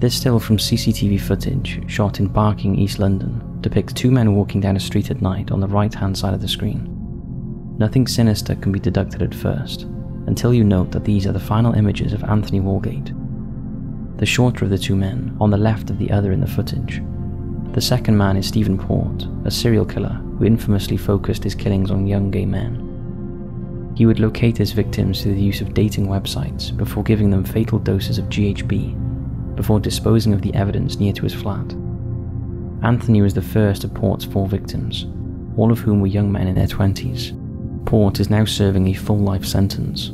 This still from CCTV footage shot in Barking, East London, depicts two men walking down a street at night on the right hand side of the screen. Nothing sinister can be deducted at first, until you note that these are the final images of Anthony Walgate. The shorter of the two men, on the left of the other in the footage. The second man is Stephen Port, a serial killer who infamously focused his killings on young gay men. He would locate his victims through the use of dating websites before giving them fatal doses of GHB, before disposing of the evidence near to his flat. Anthony was the first of Port's four victims, all of whom were young men in their 20s. Port is now serving a full life sentence,